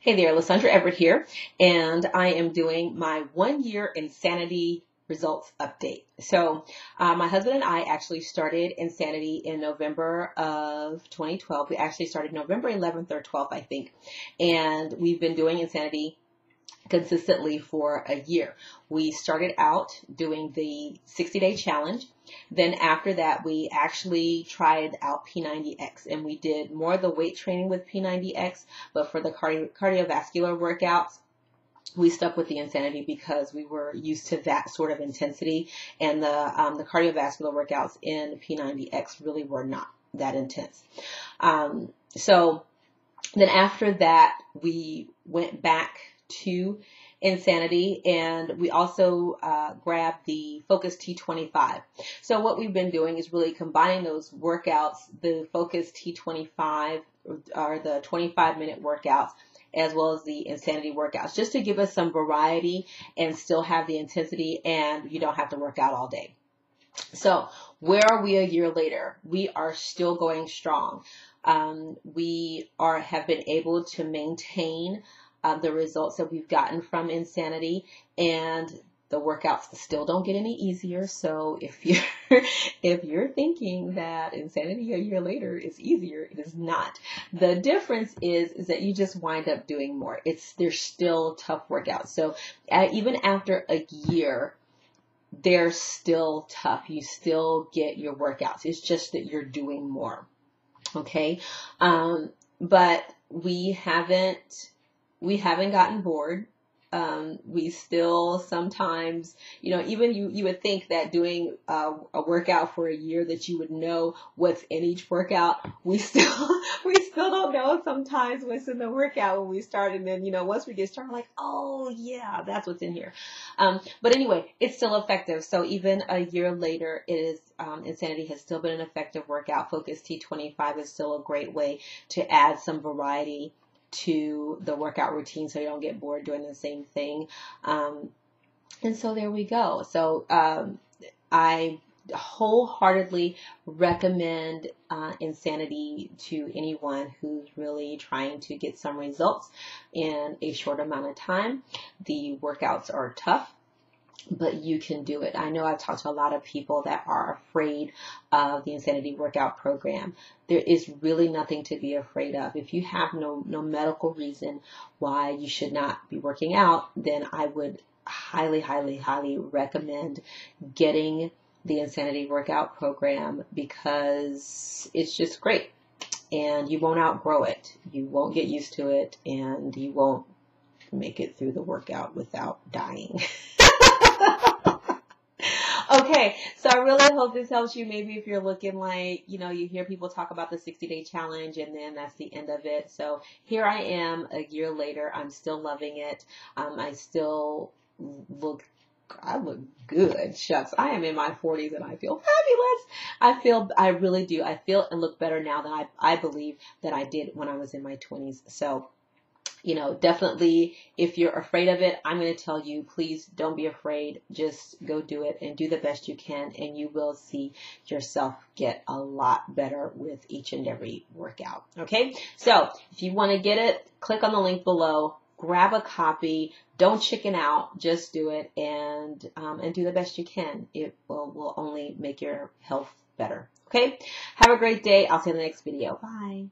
Hey there, Lusundra Everett here, and I am doing my one year insanity results update. So, uh, my husband and I actually started Insanity in November of 2012. We actually started November 11th or 12th, I think, and we've been doing Insanity consistently for a year. We started out doing the 60 day challenge. Then after that, we actually tried out P90X and we did more of the weight training with P90X, but for the cardio- cardiovascular workouts, we stuck with the insanity because we were used to that sort of intensity and the um, the cardiovascular workouts in P90X really were not that intense. Um, so then after that, we went back to Insanity, and we also uh, grabbed the Focus T25. So what we've been doing is really combining those workouts, the Focus T25 or the 25 minute workouts as well as the insanity workouts just to give us some variety and still have the intensity and you don't have to work out all day. So where are we a year later? We are still going strong. Um, we are have been able to maintain the results that we've gotten from Insanity and the workouts still don't get any easier. So if you're if you're thinking that insanity a year later is easier, it is not. The difference is is that you just wind up doing more. It's they're still tough workouts. So uh, even after a year, they're still tough. You still get your workouts. It's just that you're doing more. Okay, um, but we haven't we haven't gotten bored. Um, we still sometimes, you know, even you, you would think that doing a workout for a year that you would know what's in each workout. We still, we still don't know sometimes what's in the workout when we start. And then, you know, once we get started, like, oh yeah, that's what's in here. Um, but anyway, it's still effective. So even a year later, it is, um, Insanity has still been an effective workout. Focus T25 is still a great way to add some variety to the workout routine so you don't get bored doing the same thing. Um, and so there we go. So um, I wholeheartedly recommend uh, Insanity to anyone who's really trying to get some results in a short amount of time. The workouts are tough but you can do it. I know I've talked to a lot of people that are afraid of the Insanity Workout Program. There is really nothing to be afraid of. If you have no, no medical reason why you should not be working out, then I would highly, highly, highly recommend getting the Insanity Workout Program because it's just great and you won't outgrow it. You won't get used to it and you won't make it through the workout without dying. okay, so I really hope this helps you. Maybe if you're looking like, you know, you hear people talk about the 60 day challenge and then that's the end of it. So here I am a year later. I'm still loving it. Um, I still look I look good. Shucks, I am in my 40s and I feel fabulous. I feel, I really do. I feel and look better now than I, I believe that I did when I was in my 20s. So you know, definitely if you're afraid of it, I'm going to tell you, please don't be afraid. Just go do it and do the best you can and you will see yourself get a lot better with each and every workout. Okay. So if you want to get it, click on the link below, grab a copy. Don't chicken out. Just do it and, um, and do the best you can. It will, will only make your health better. Okay. Have a great day. I'll see you in the next video. Bye.